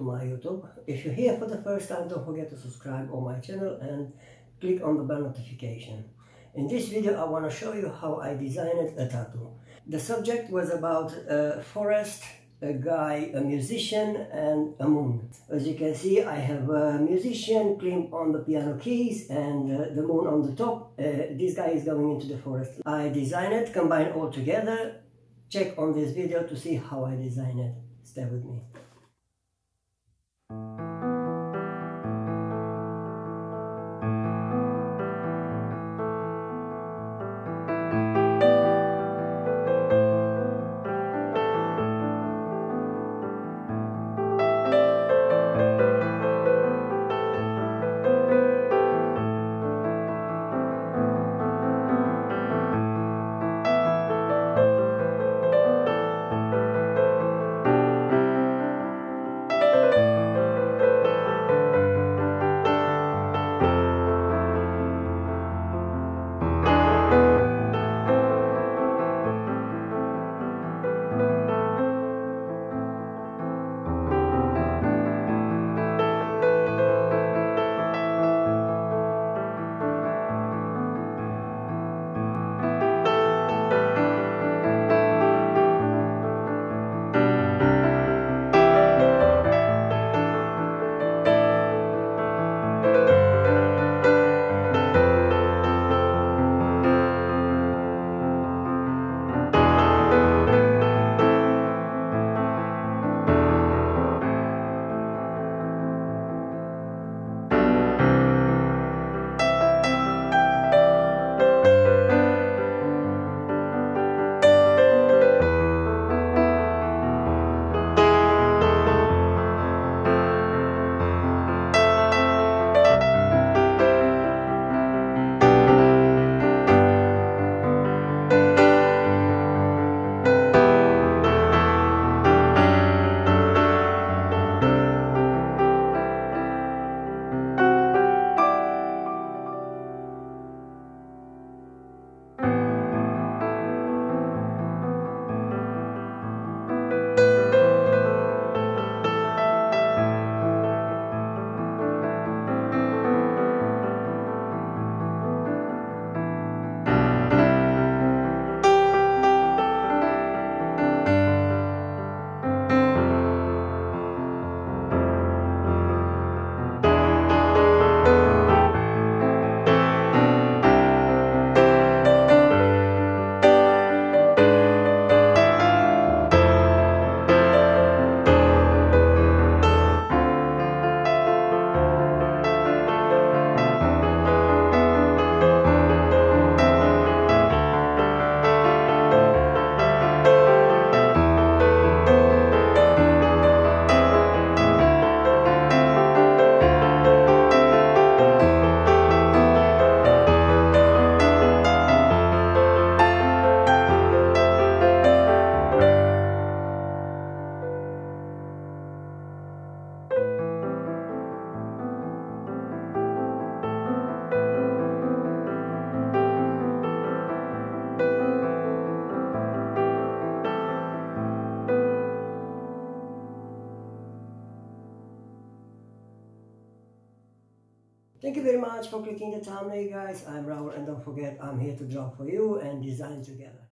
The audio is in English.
my YouTube. If you're here for the first time, don't forget to subscribe on my channel and click on the bell notification. In this video, I want to show you how I designed a tattoo. The subject was about a forest, a guy, a musician, and a moon. As you can see, I have a musician climb on the piano keys and uh, the moon on the top. Uh, this guy is going into the forest. I designed it, combine all together. Check on this video to see how I design it. Stay with me. Thank you very much for clicking the thumbnail guys. I'm Raul and don't forget I'm here to draw for you and design together.